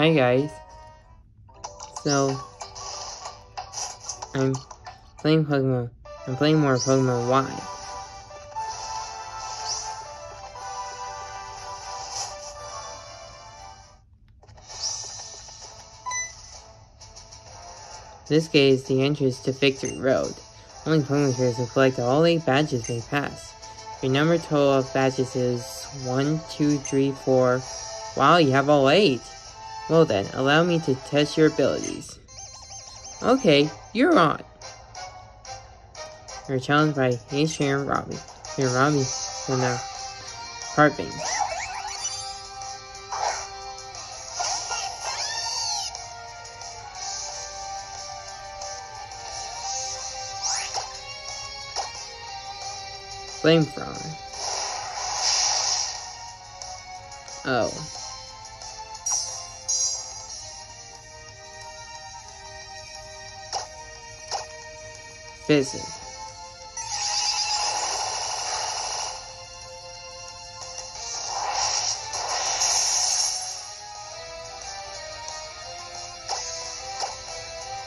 Hi guys. So, I'm playing Pokemon. I'm playing more Pokemon Y. This gate is the entrance to Victory Road. Only Pokemon players who collect all 8 badges may pass. Your number total of badges is 1, 2, 3, 4. Wow, you have all 8! Well then, allow me to test your abilities. Okay, you're on! You're challenged by Ace and Robbie. You're Robbie for now. Heartbeat. Flamethrower. Oh. Physics.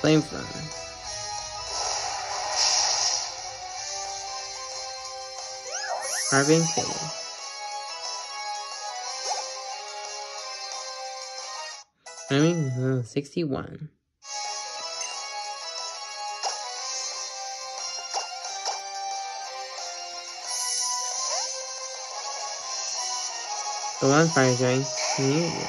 Flamethrower. Harving City. Enemy 61. The one fire drain community.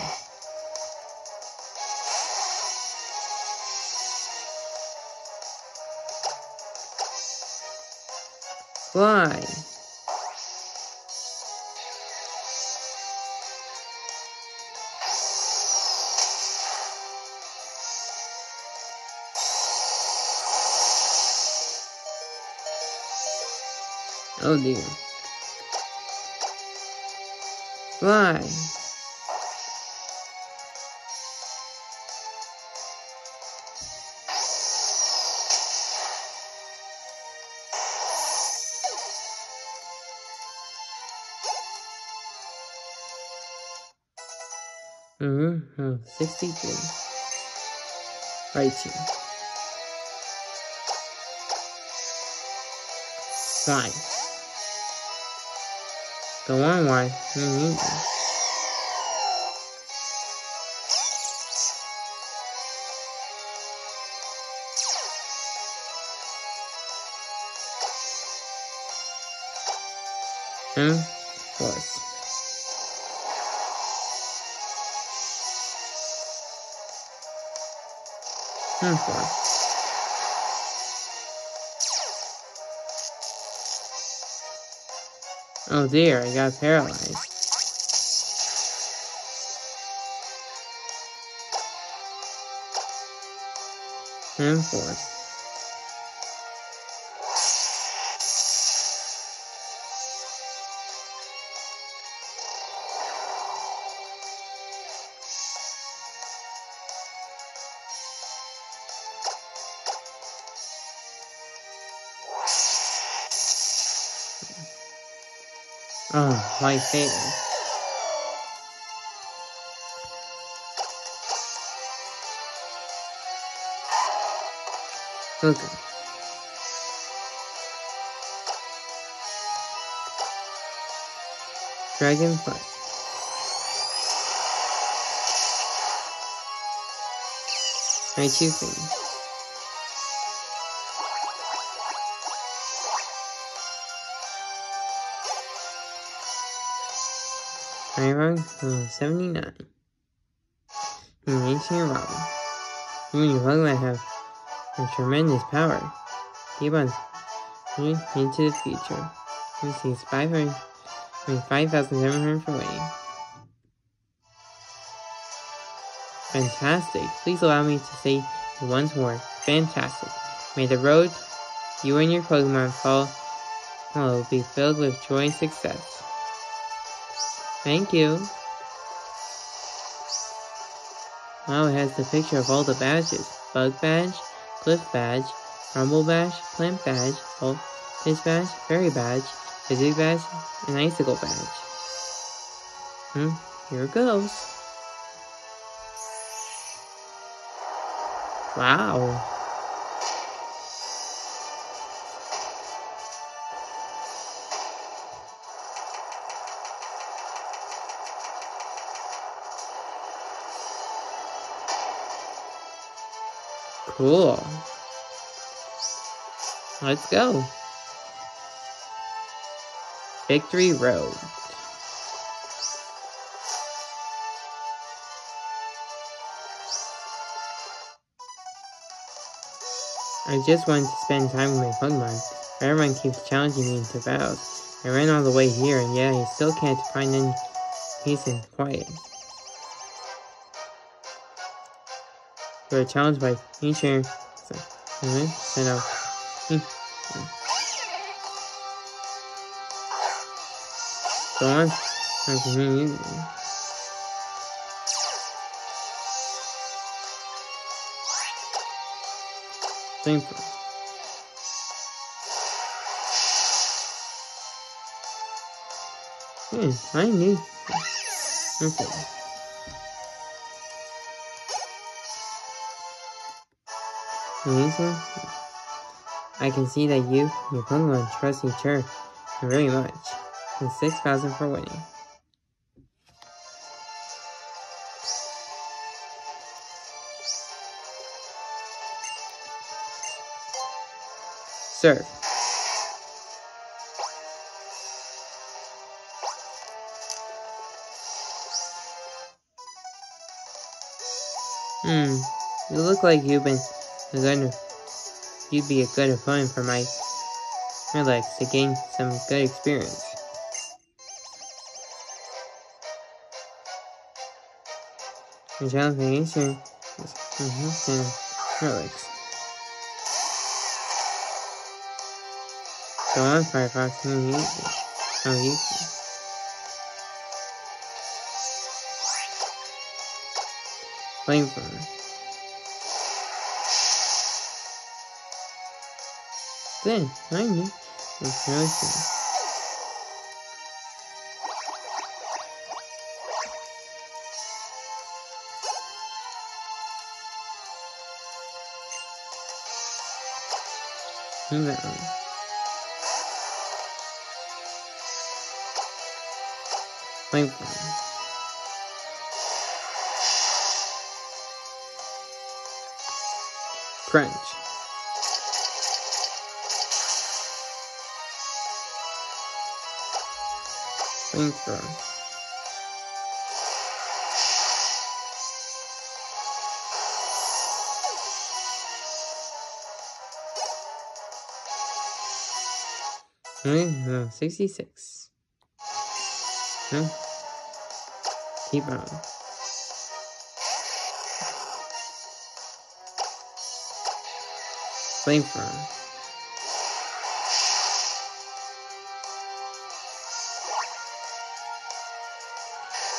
Fly. Oh dear. Why? Mm-hmm. Oh, 63. Right. Fine. The one me neither. Hmm? What? Hmm, what? Oh dear, I got paralyzed. And forth. Oh, my favorite. Okay. Dragonfly. My two Iron uh, 79. Ancient Robin. You and your Pokemon have a tremendous power. Keep on into the future. You see 500, 5,700 for waiting. Fantastic. Please allow me to say once more. Fantastic. May the road you and your Pokemon follow be filled with joy and success. Thank you. Now it has the picture of all the badges. Bug badge, cliff badge, rumble badge, plant badge, voltage badge, fairy badge, psychic badge, and icicle badge. Hmm, here it goes. Wow. Cool. Let's go. Victory Road. I just wanted to spend time with my Pokemon, everyone keeps challenging me to battles. I ran all the way here, and yet I still can't find any peace and quiet. You are challenged by nature, so, so no. Go on. For Hmm, I knew. Okay. I can see that you, your Pokemon, trust each other very much. And 6,000 for winning. Sir. Hmm, you look like you've been going to you'd be a good opponent for my Relax to gain some good experience. The is mm-hmm, Relax. On, Firefox, and use. Oh, use it. I knew. It's really cool. that one. Flamethrower. Crunch. Flamethrower. no, uh, 66. No. Keep on. Flamethrower.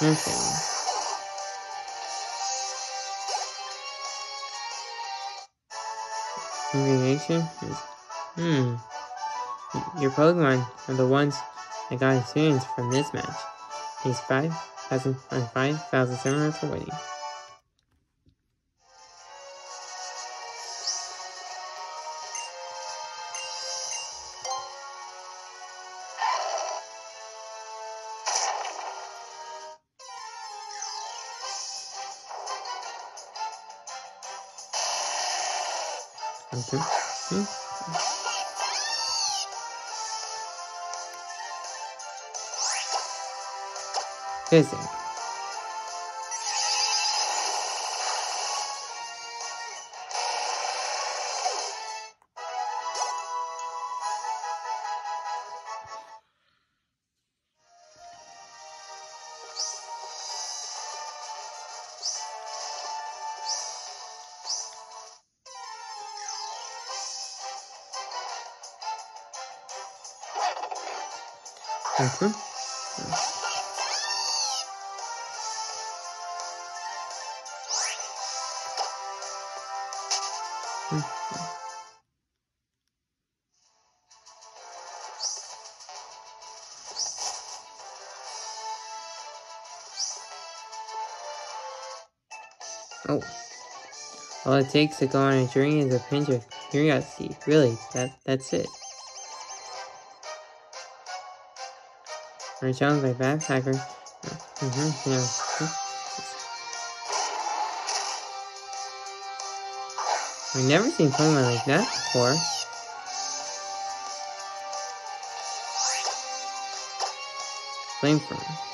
Okay. Variation Hmm. Your Pokemon are the ones that got experience from this match. He's 5,000 and 5,700 for winning. Okay. Hmm. Physics. Okay. Oh. All it takes to go on a journey is a pinch of curiosity. Really, that that's it. We're challenged by Backpacker. Mm-hmm, yeah. I've never seen Pokemon like that before. Flamethrower.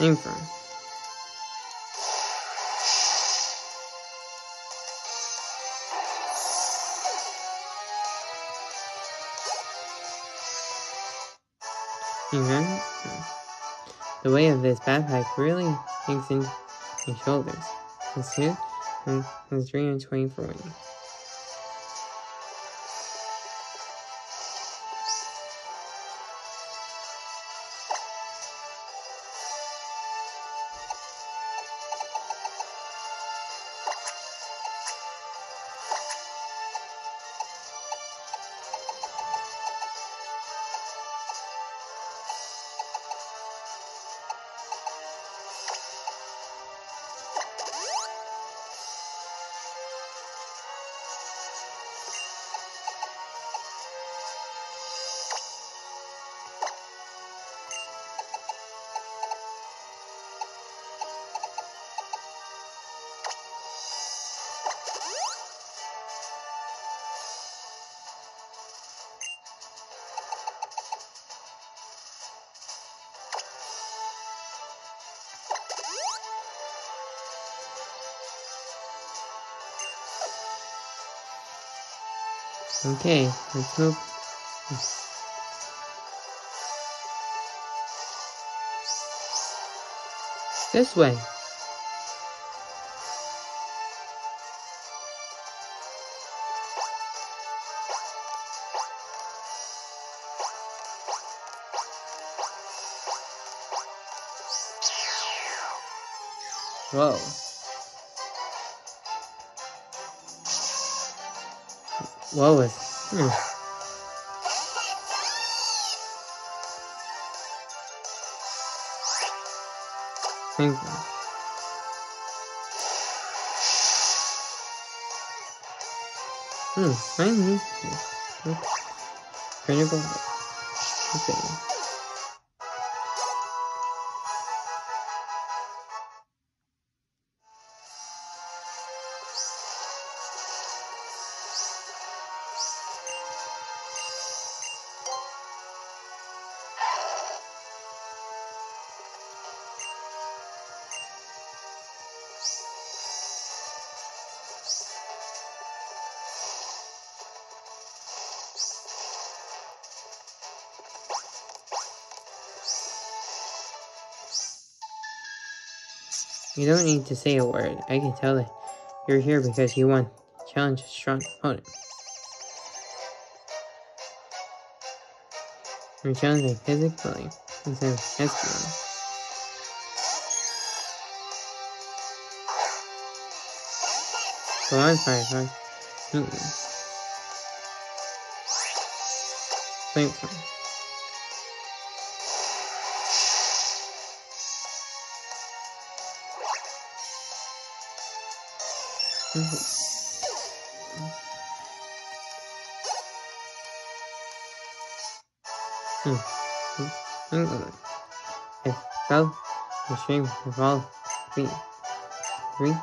Flamethrower. Mm-hmm. The weight of this backpack really sinks into my shoulders. And it's 320 for Okay, let's move. This way. Whoa. What was? Hmm. Hmm. Critical. Okay. You don't need to say a word. I can tell that you're here because you want to challenge a strong opponent. You're challenging physically instead of physically. Go on, Firefly. Mm -mm. Mm -hmm. Mm -hmm. Fell, the stream will fall three. Three,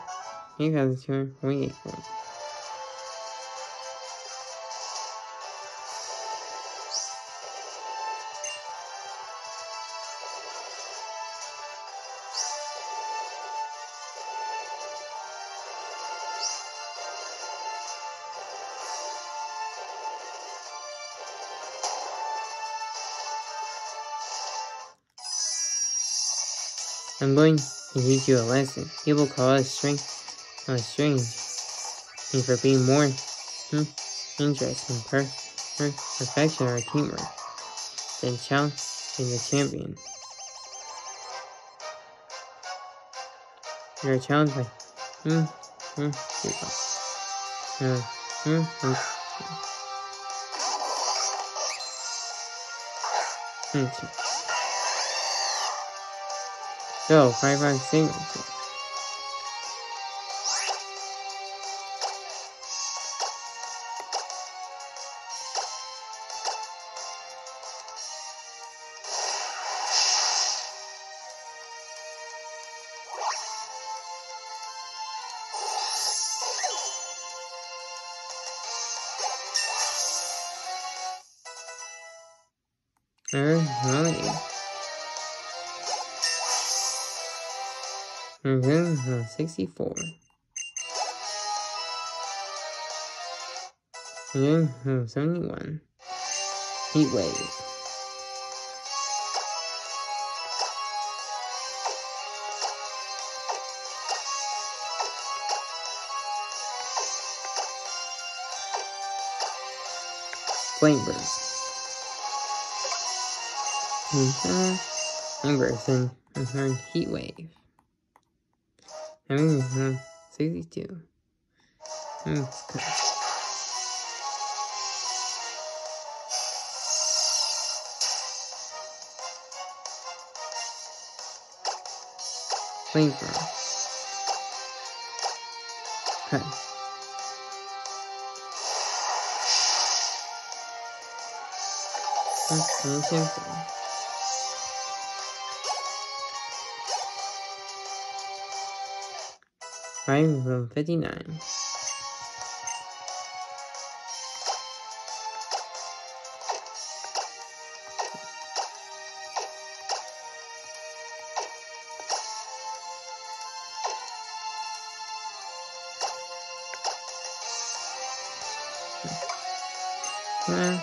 I'm going to teach you a lesson. People call us strange, uh, strange, and for being more hmm, interesting, per, per, perfection, or teamwork than challenge in the champion. You're challenged by hmm, hmm, people. Uh, hmm, hmm, Hmm. Go, five five signature. Alright. Mm-hmm, 64. Mm-hmm, 71. Heat wave. Flame burst. Mm-hmm. Flame burst and mm-hmm, heat wave. Mm-hmm. 62. Mm, okay. Flamethrower. Okay. Okay, Five from fifty-nine. Yeah,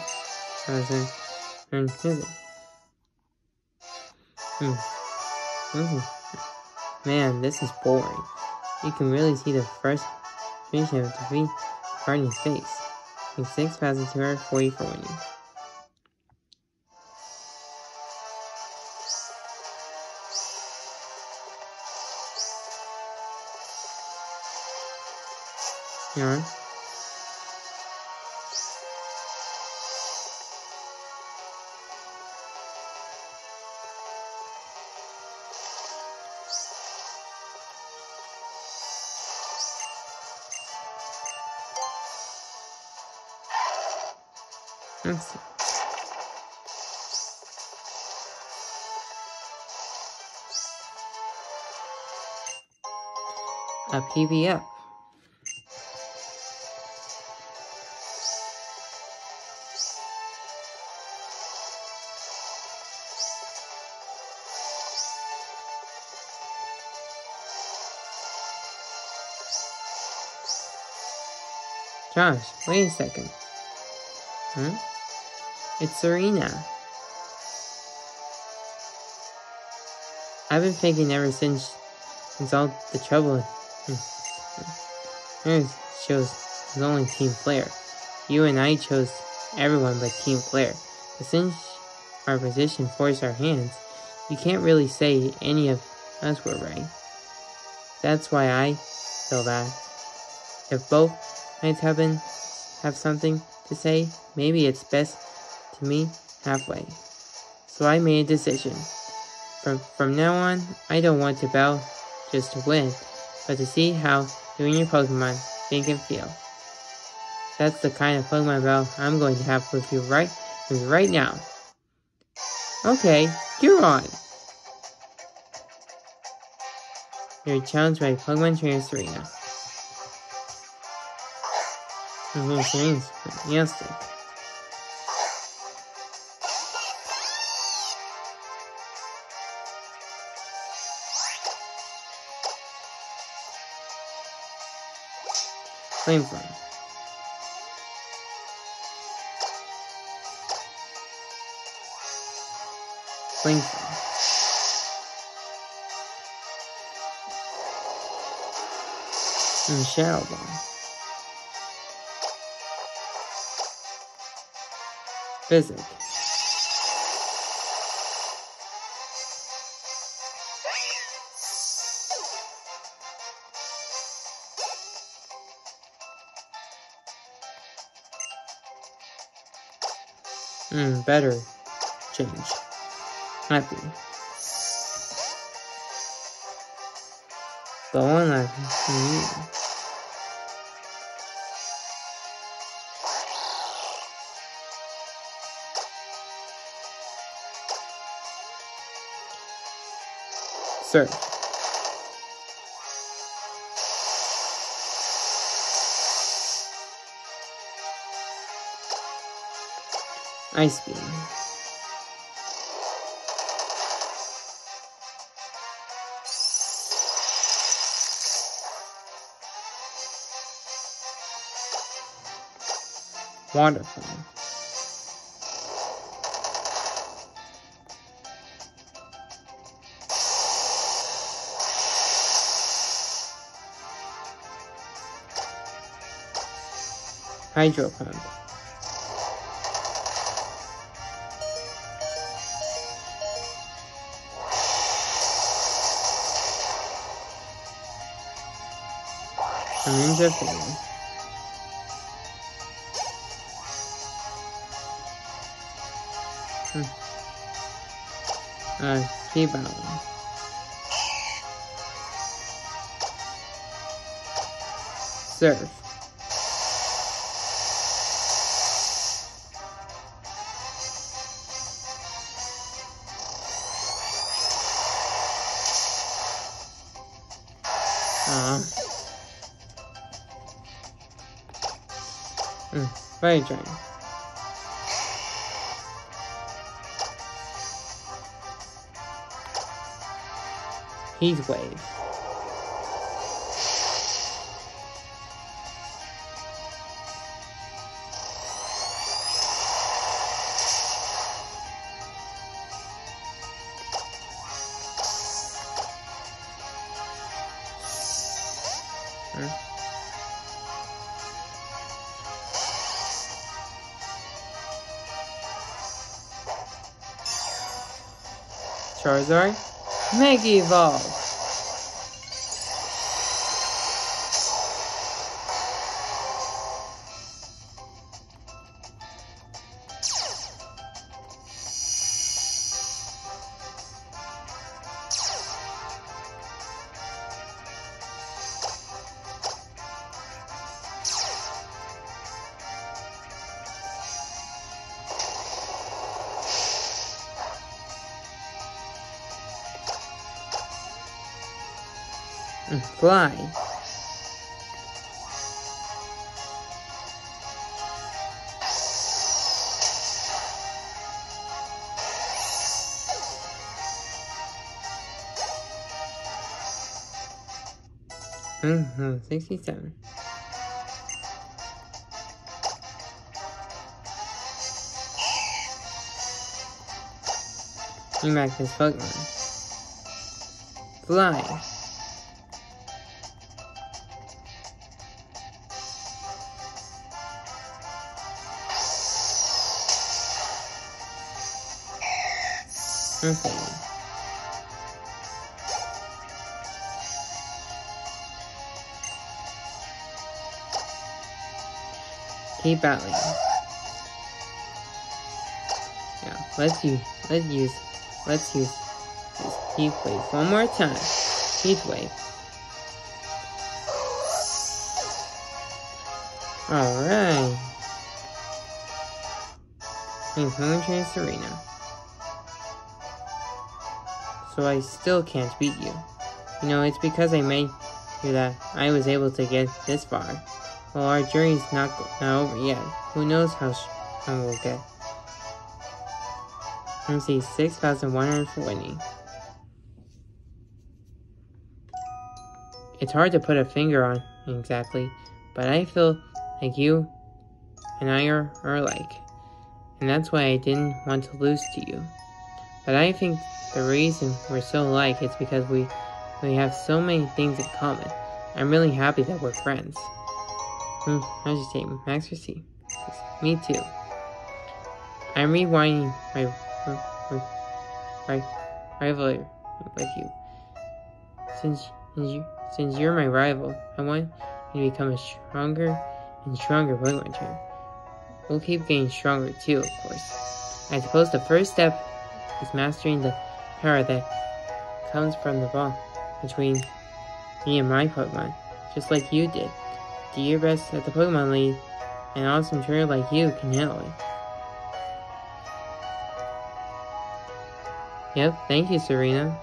thousand and fifty. Hmm. Man, this is boring. You can really see the first spaceship defeat Guardian's face. In 6,240 for winning. Yarn. A PBF. Josh, wait a second. Hmm? It's Serena. I've been thinking ever since since all the trouble hmm, shows it's only Team Flare. You and I chose everyone but Team Flare. But since our position forced our hands, you can't really say any of us were right. That's why I feel that. If both knights have been have something to say, maybe it's best to meet halfway. So I made a decision. From, from now on, I don't want to battle just to win, but to see how and your Pokemon think and feel. That's the kind of Pokemon battle I'm going to have with you right, right now. Okay, you're on. You're challenged by Pokemon Trainer Serena. Mm-hmm, Serena's fantastic. Flamethrower. Flamethrower. And Shadow. Physics. Hmm, better change. Happy. The one left. Mm. Sir. Ice beam. Wonderful. Hydro pump. Ninja Flame. Hmm. Uh, keep out. Mm, Surf. Fire Drain. Heat Wave. Charizard, Mega Evolve. Fly. Mm-hmm, 67. Bring back this Pokemon. Fly. Keep battling. Yeah, let's use let's use let's use this heat wave one more time. Heat wave. Alright. Train Serena so I still can't beat you. You know, it's because I made you that I was able to get this far. Well, our journey's not, not over yet. Who knows how strong we'll get. Let's see, 6,140. It's hard to put a finger on exactly, but I feel like you and I are, are alike. And that's why I didn't want to lose to you. But I think the reason we're so alike is because we, we have so many things in common. I'm really happy that we're friends. Hmm, how's your say? Max or C? Me too. I'm rewinding my, my, my rivalry with you. Since you, since you're my rival, I want you to become a stronger and stronger Pokemon trainer. we'll keep getting stronger too, of course. I suppose the first step is mastering the power that comes from the ball between me and my Pokemon, just like you did. Do your best at the Pokemon League, and an awesome trainer like you can handle it. Yep, thank you, Serena.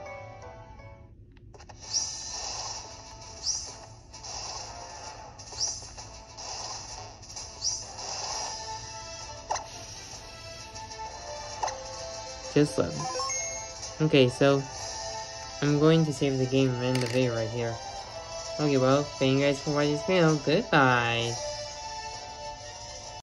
Just love. Okay, so I'm going to save the game and end the video right here. Okay, well, thank you guys for watching this video. Goodbye.